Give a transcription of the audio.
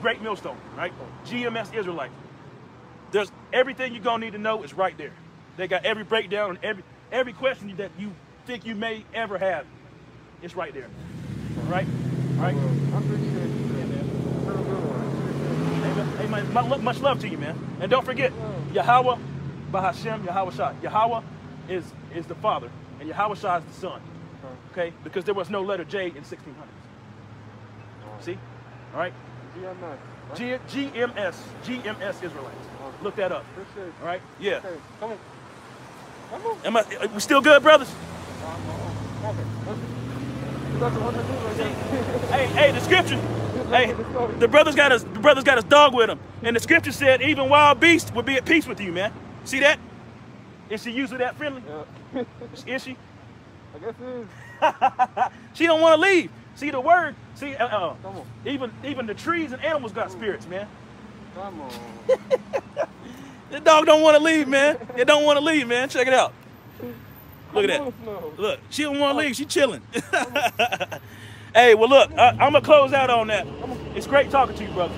Great Millstone, right? GMS Israelite. There's everything you're gonna need to know is right there. They got every breakdown and every every question that you think you may ever have. It's right there. All right? All right? Hey, man, much, much love to you, man. And don't forget, Yahweh, Bahashem, Yahweh Shah. Yahweh is, is the Father, and Yahweh Shah is the Son. Okay? Because there was no letter J in 1600s. See? All right? G GMS, GMS Israelites. Look that up. All right? Yeah. Okay, come on. Come on. Am I, are we still good, brothers? Okay. That's what I'm doing hey, hey, the scripture. Hey, the brothers got his the brothers got his dog with him, and the scripture said even wild beasts would be at peace with you, man. See that? Is she usually that friendly? Yeah. Is she? I guess it is. She don't want to leave. See the word. See, uh, uh, even even the trees and animals got spirits, man. Come on. The dog don't want to leave, man. It don't want to leave, man. Check it out. Look at that. Look, she don't want to leave. She chilling. hey, well, look, I, I'm gonna close out on that. It's great talking to you, brother.